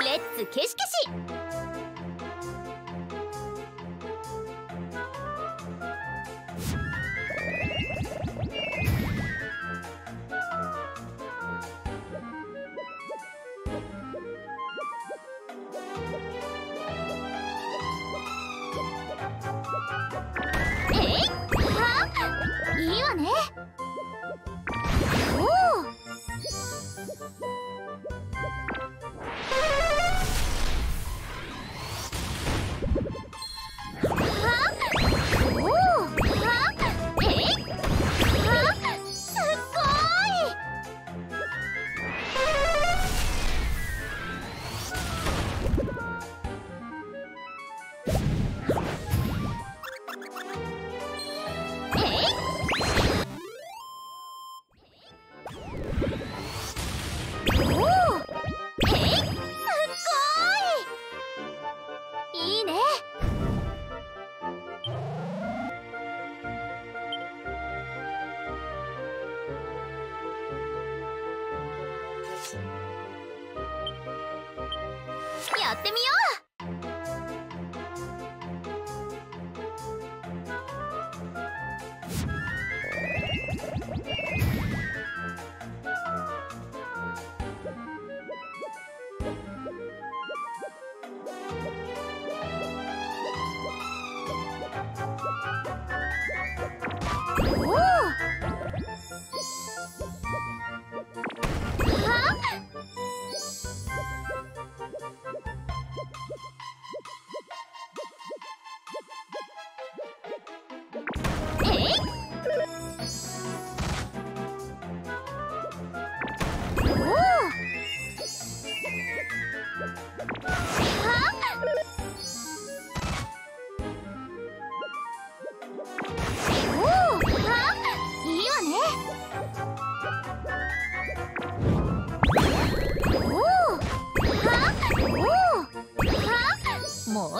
レッツケシケシや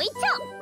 いちょ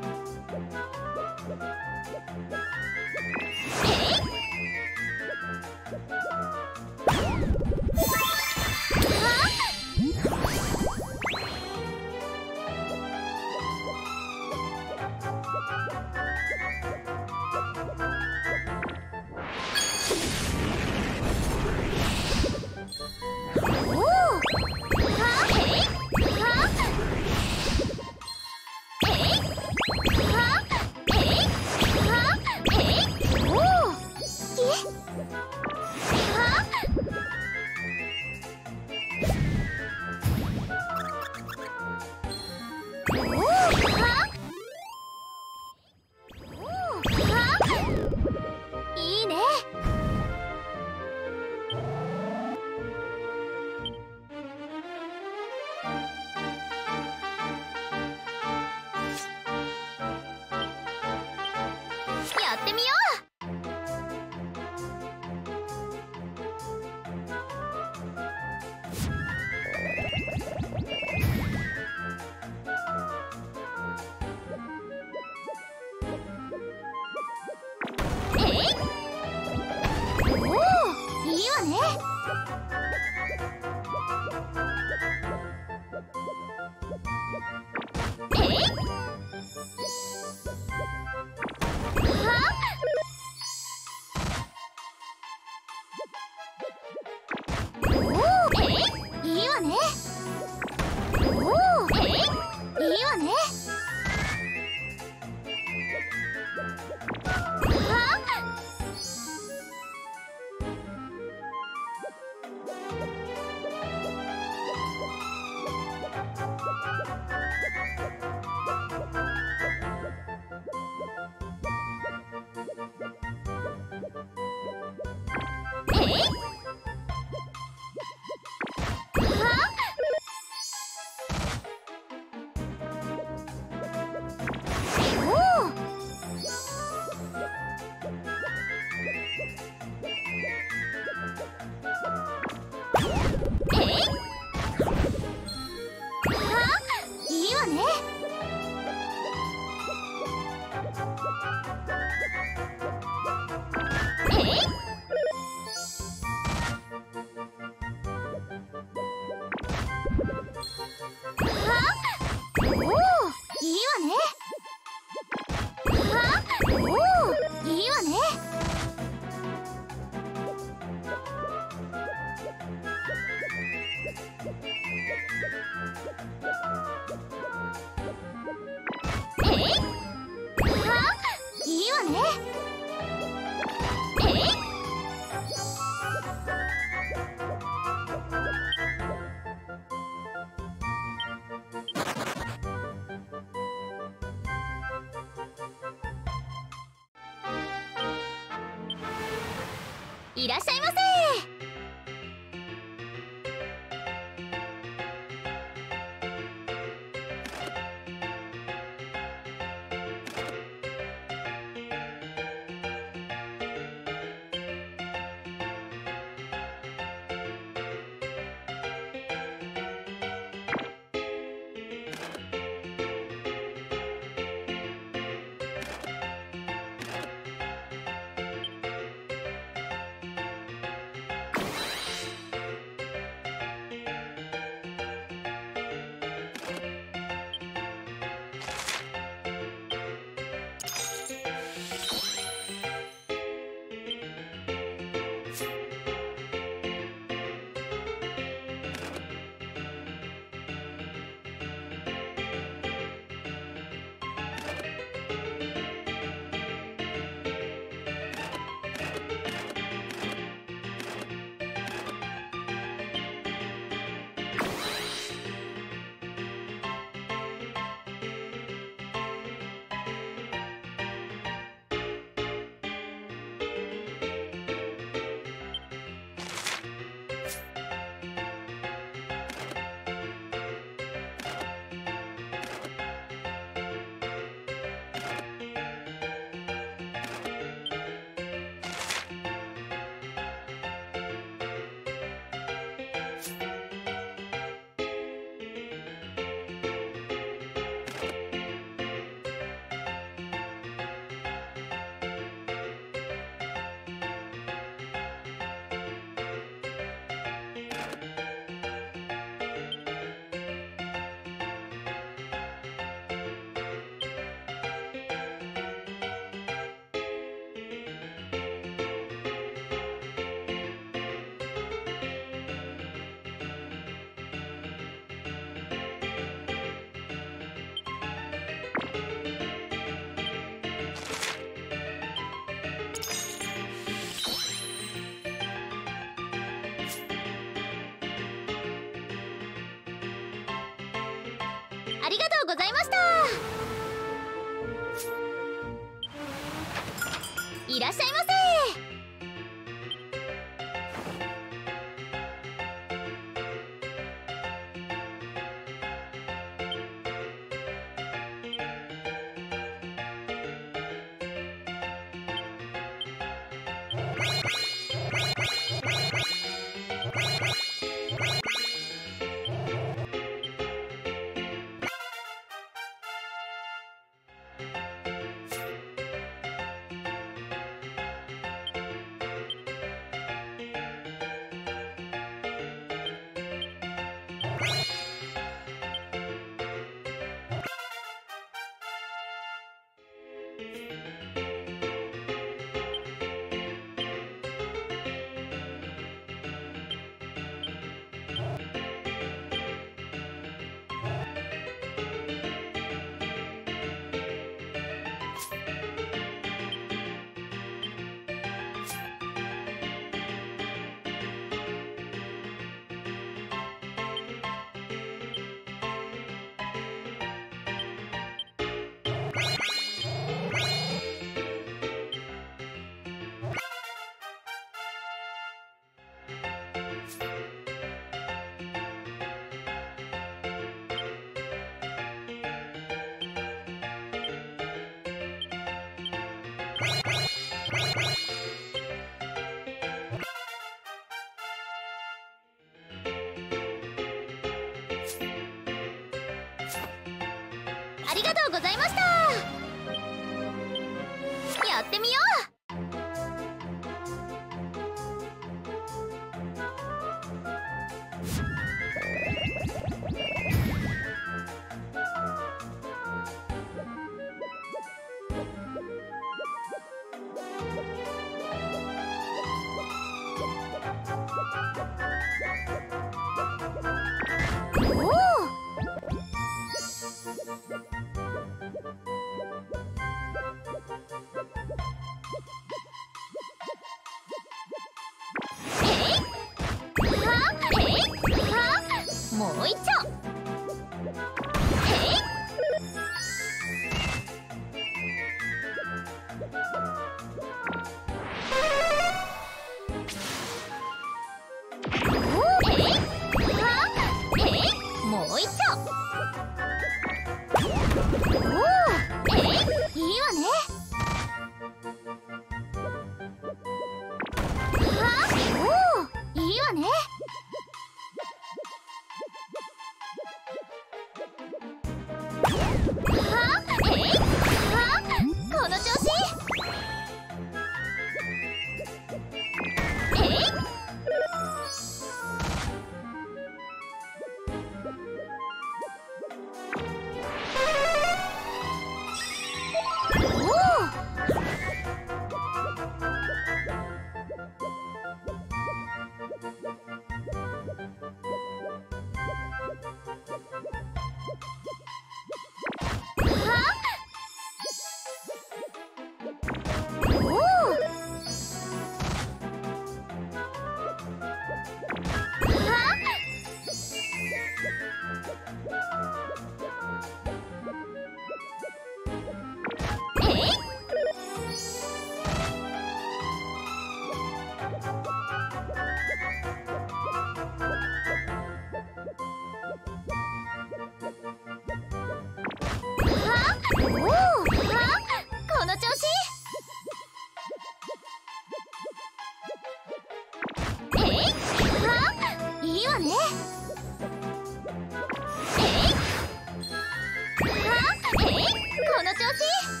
調子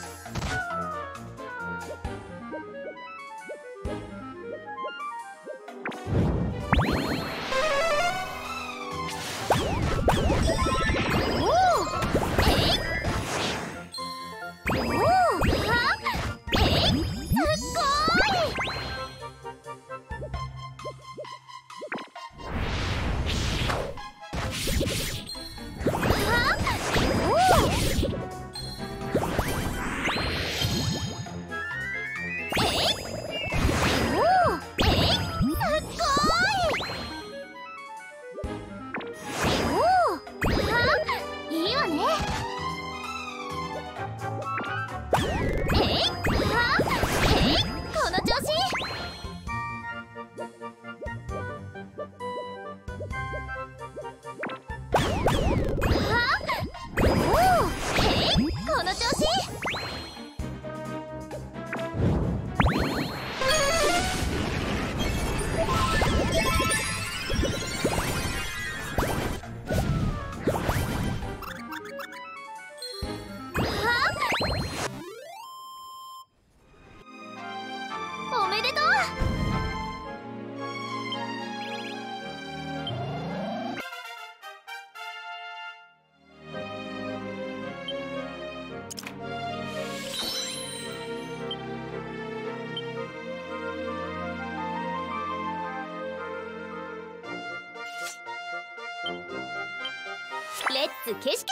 レッ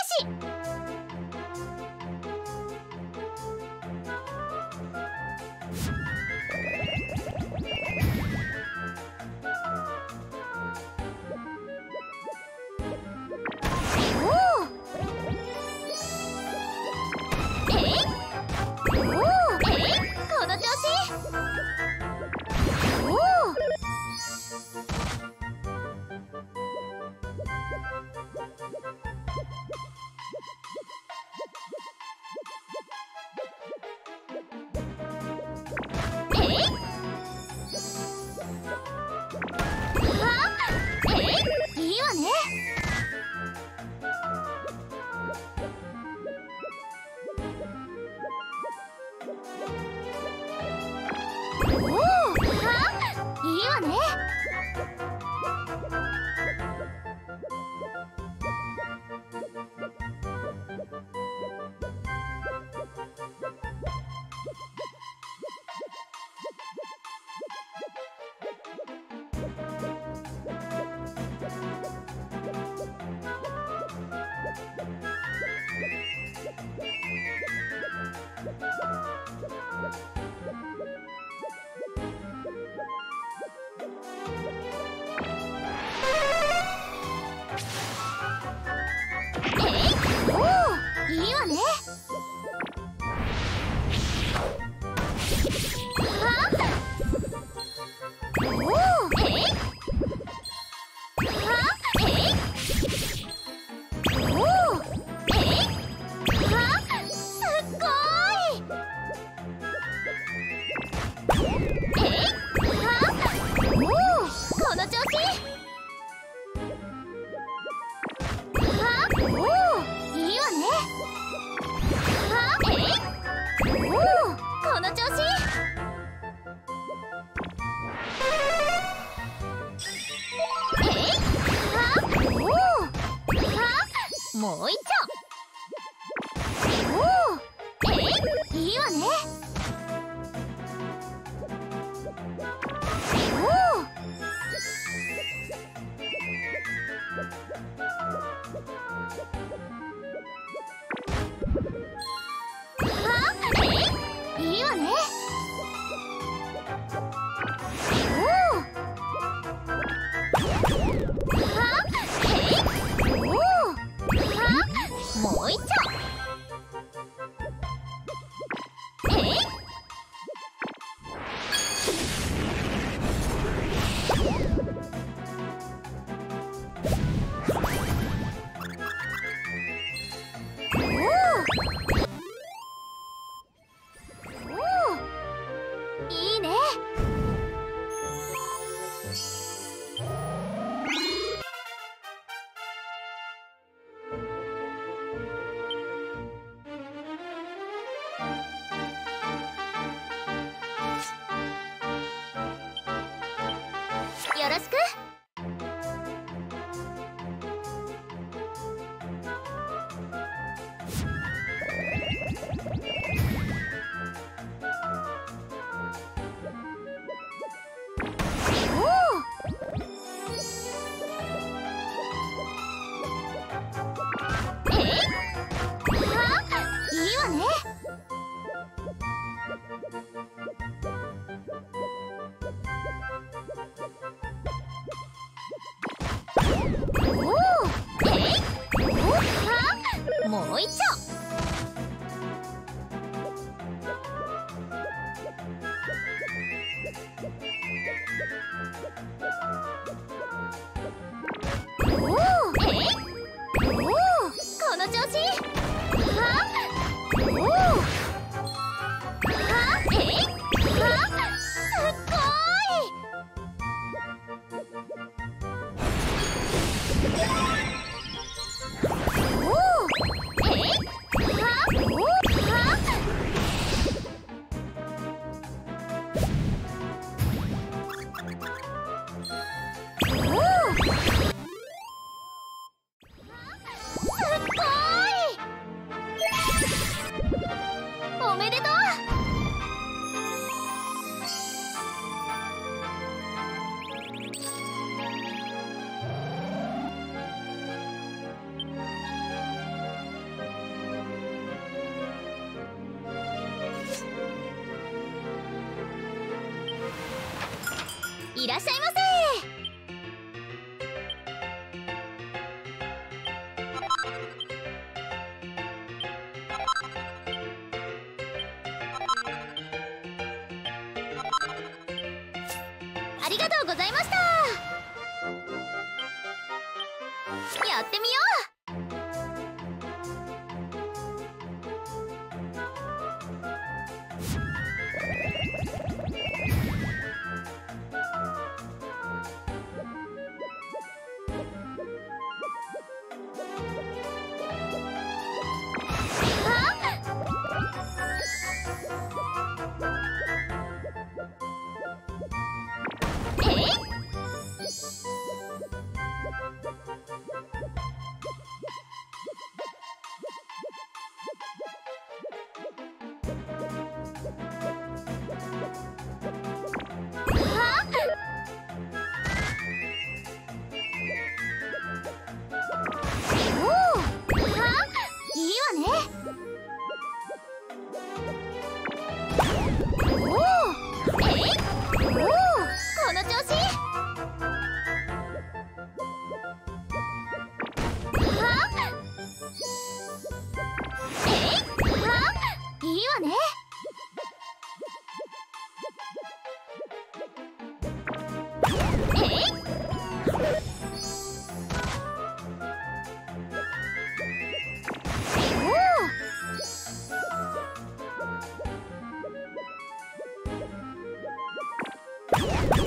you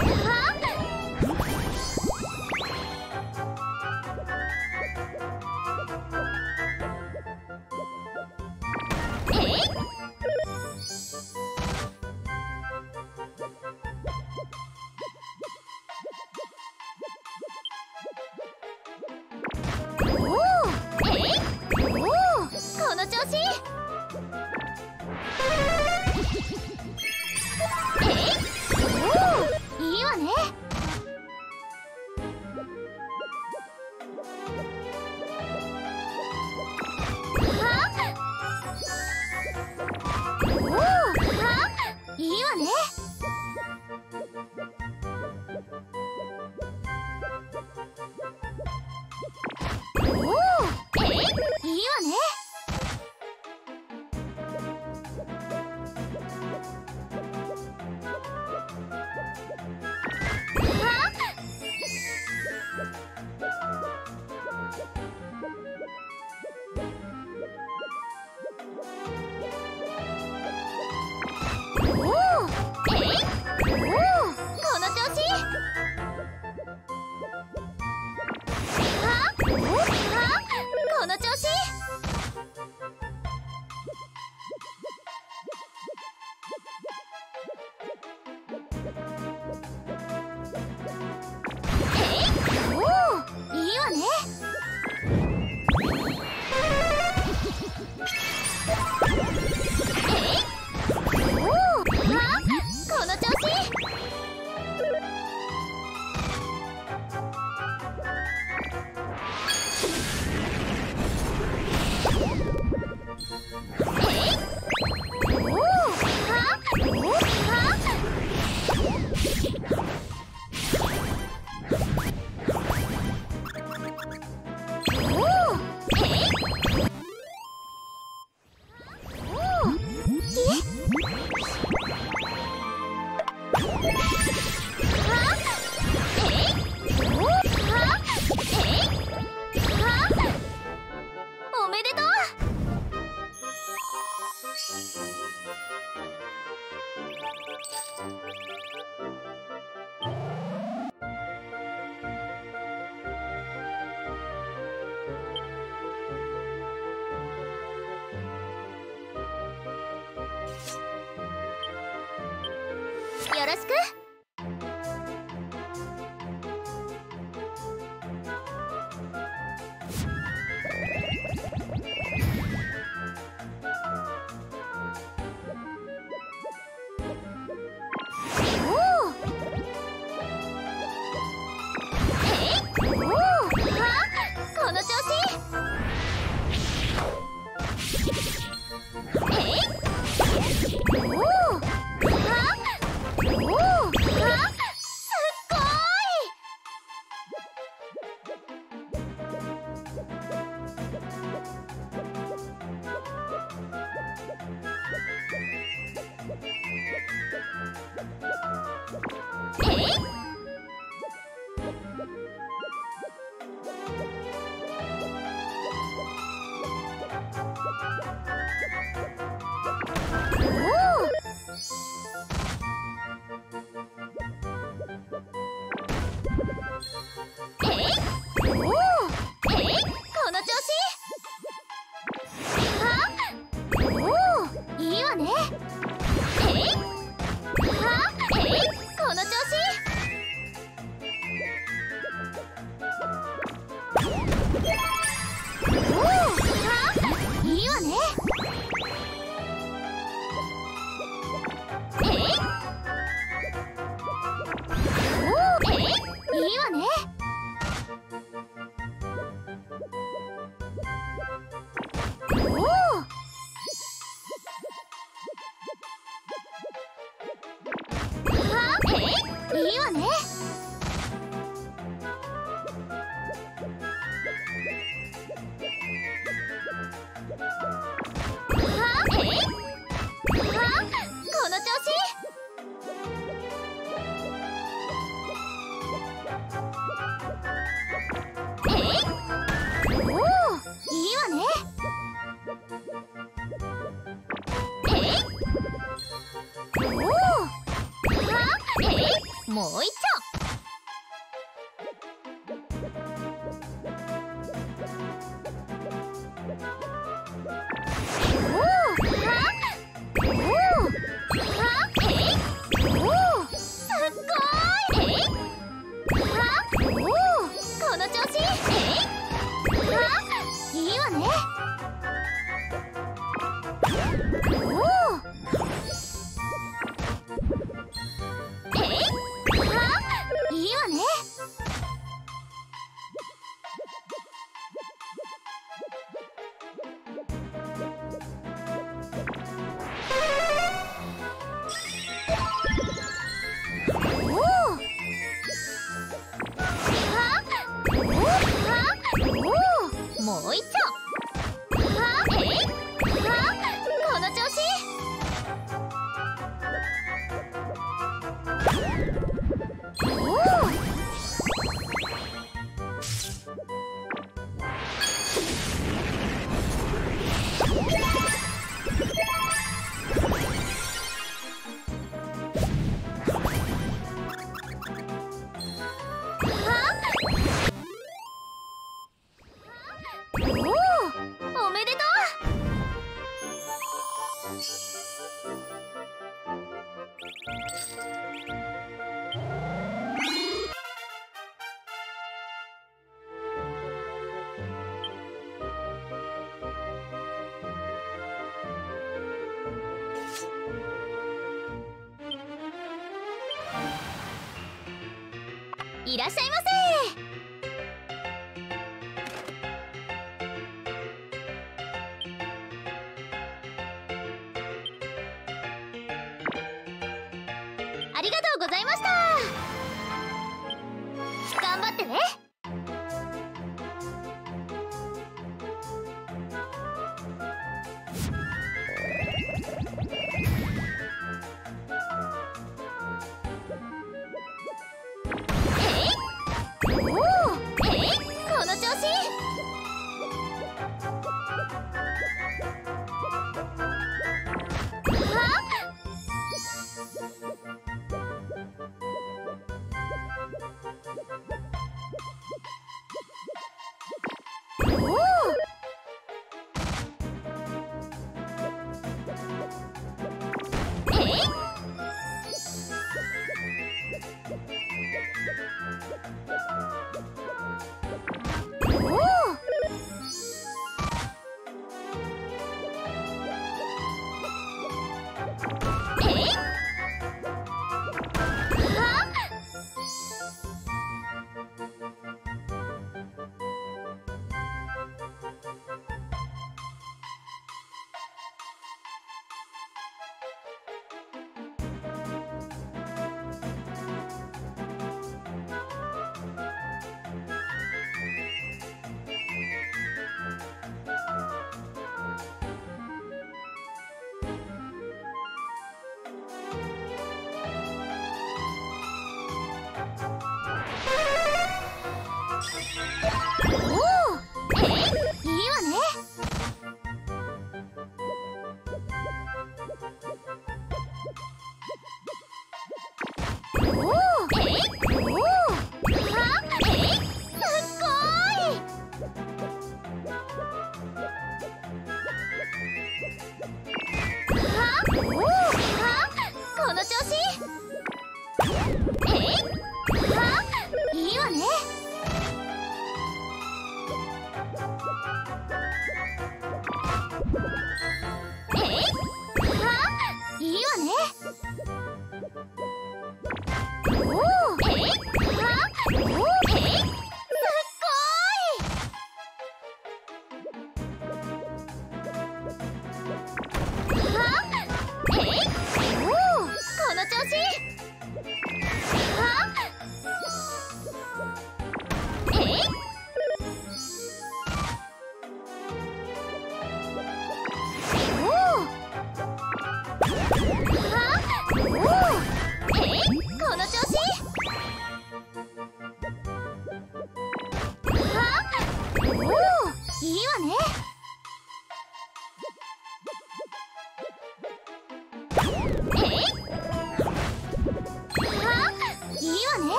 いらっしゃいませ。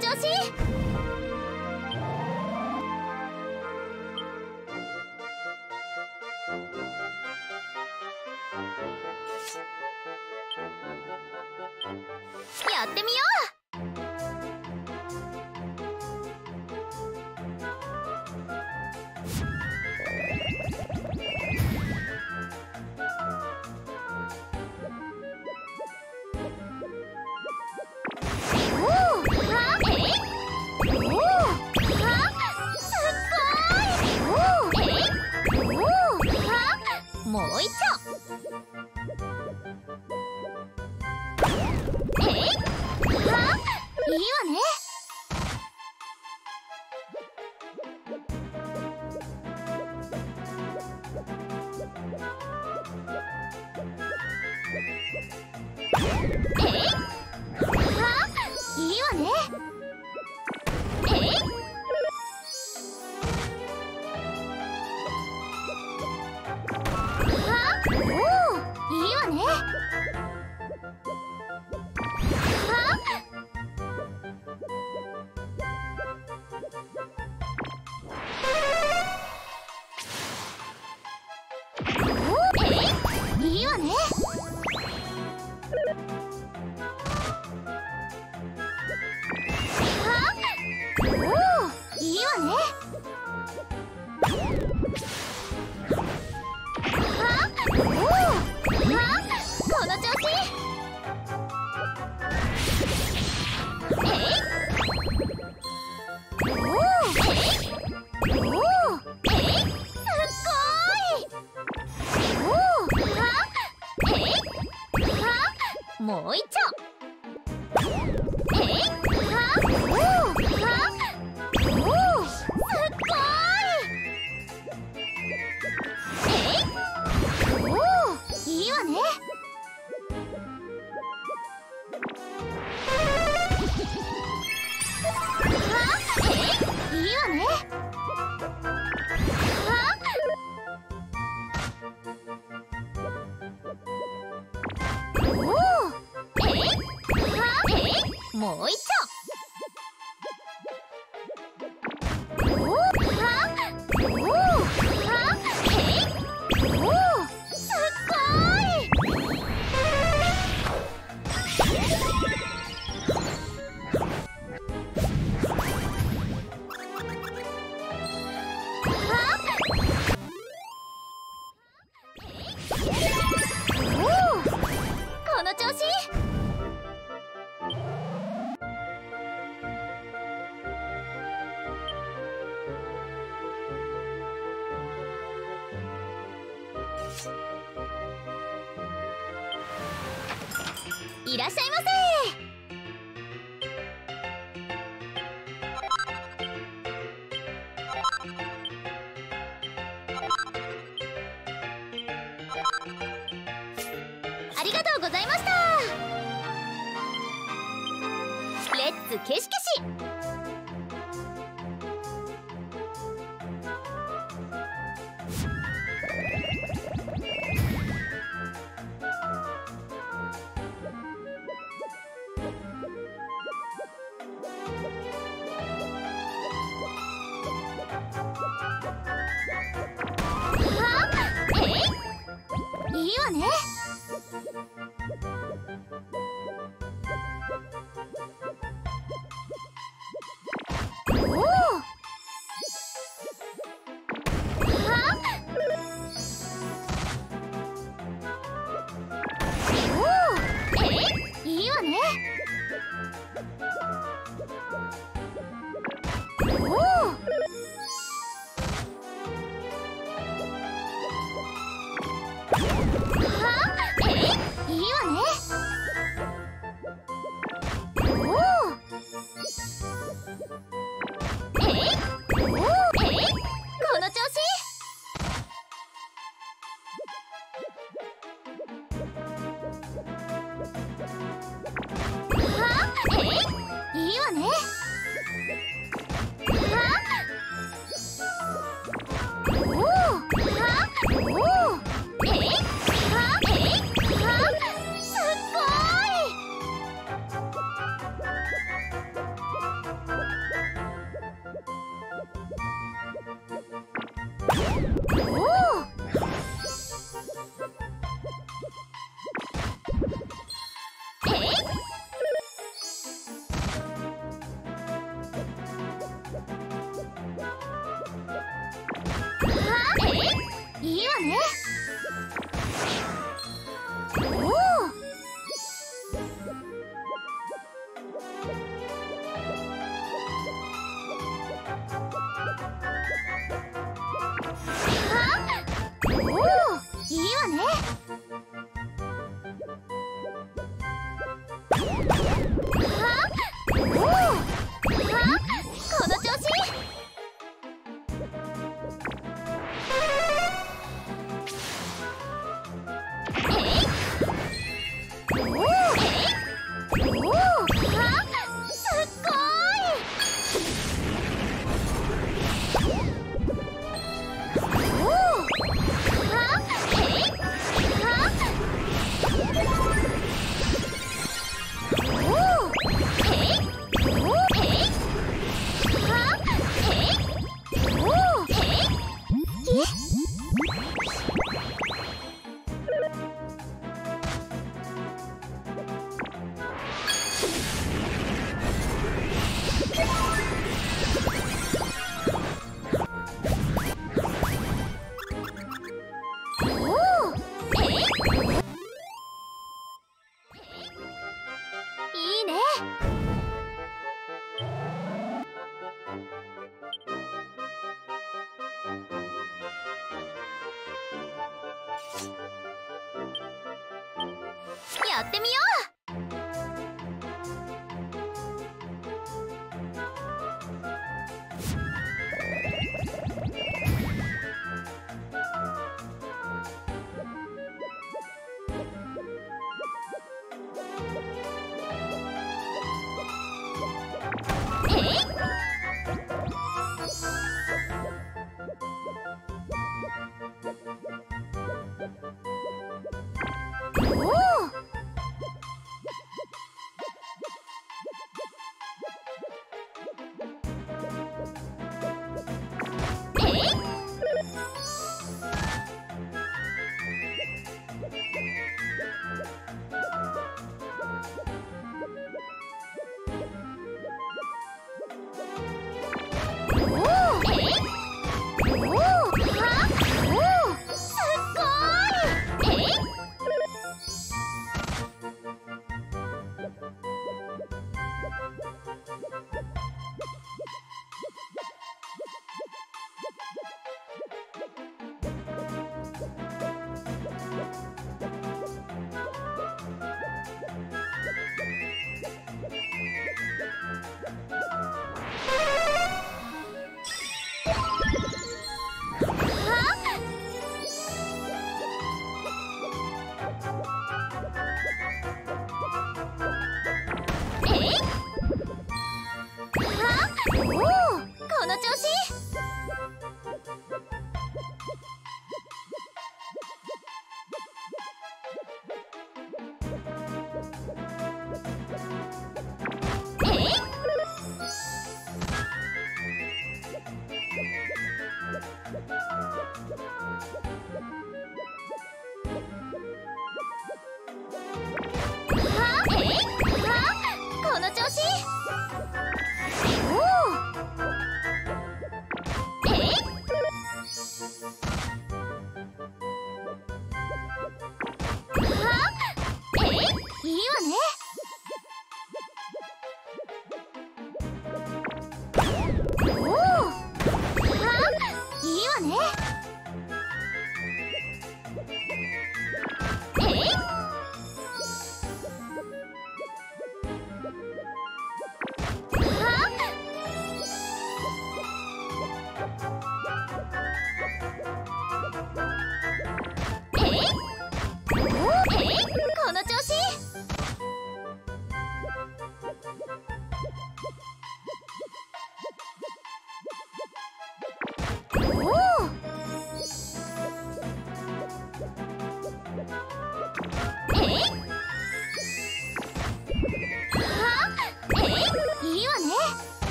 調子。やってみよう。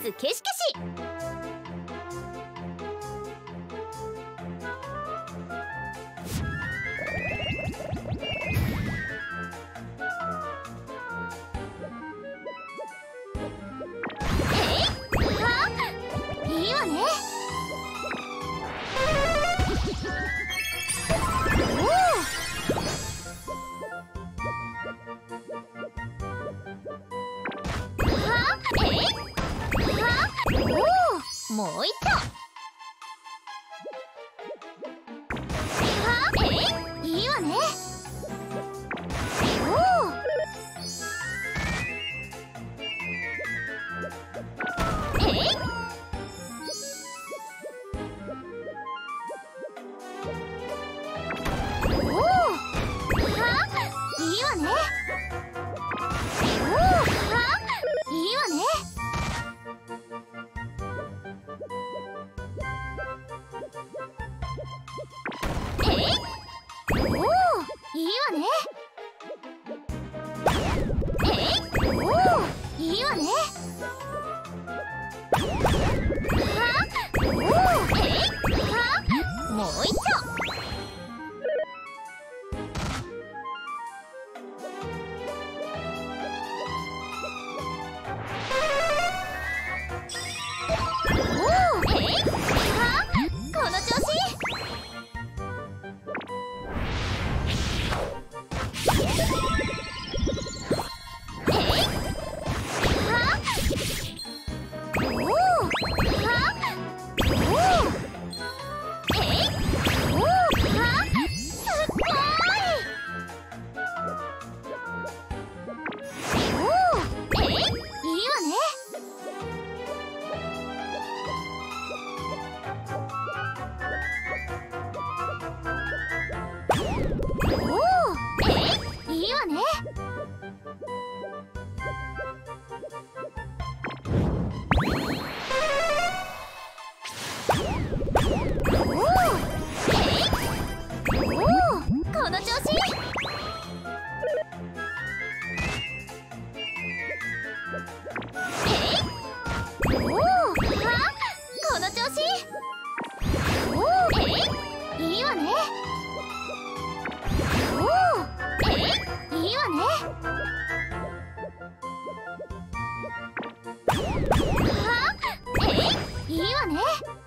つ景色ういったしおおえいいわね。おおえいいわね。はえいいわね。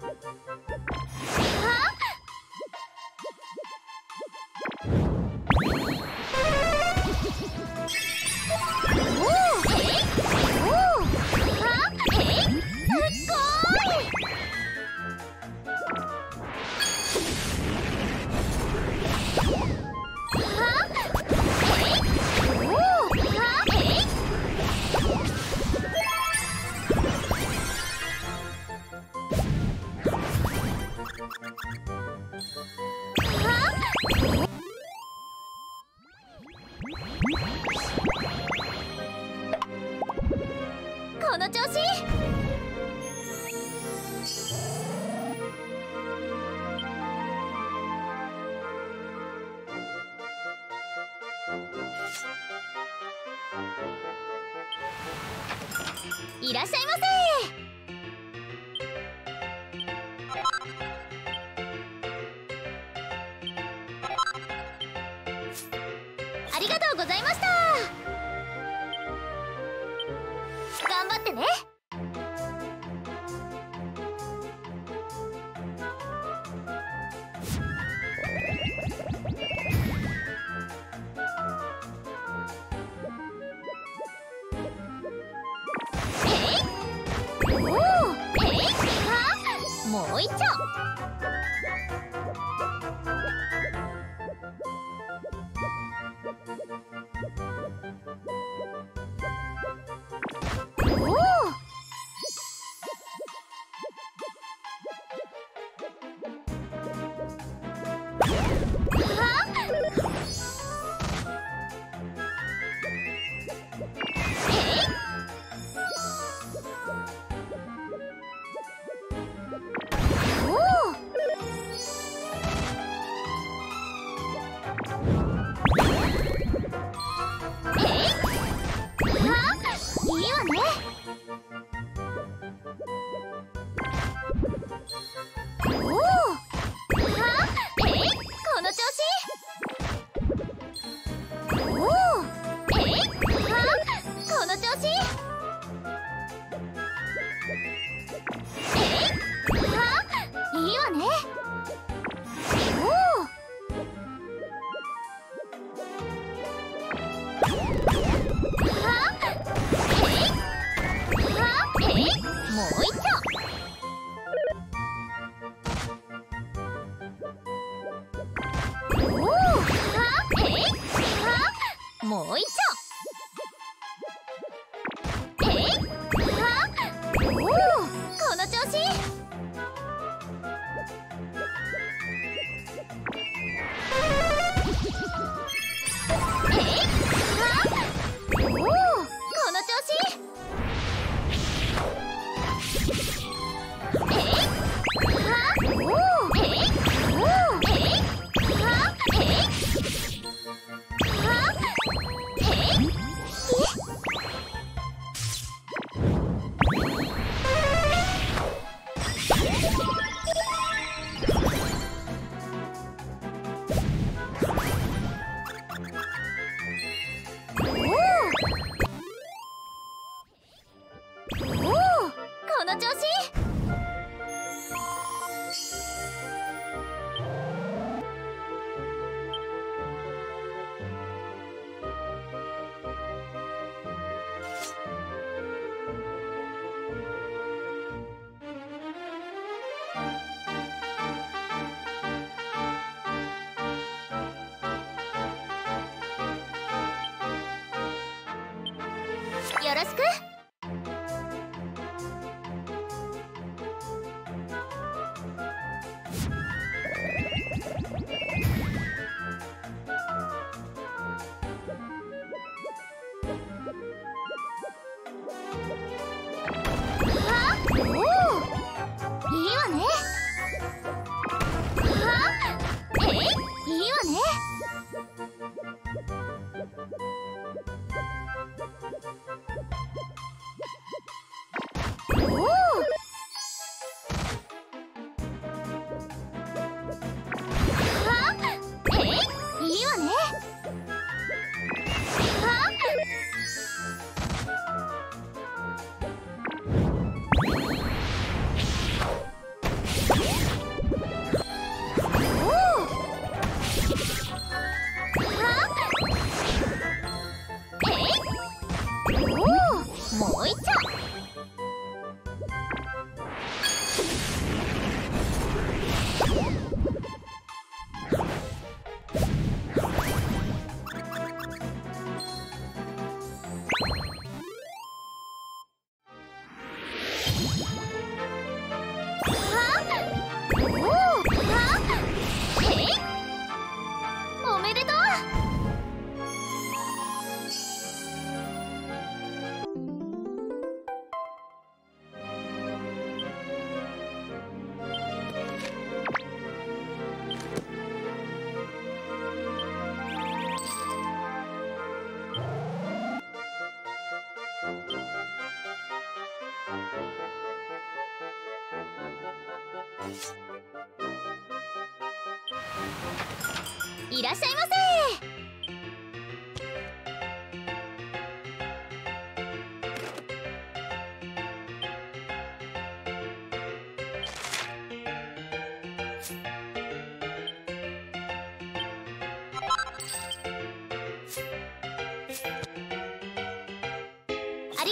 よろしく。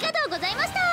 りがとうございました。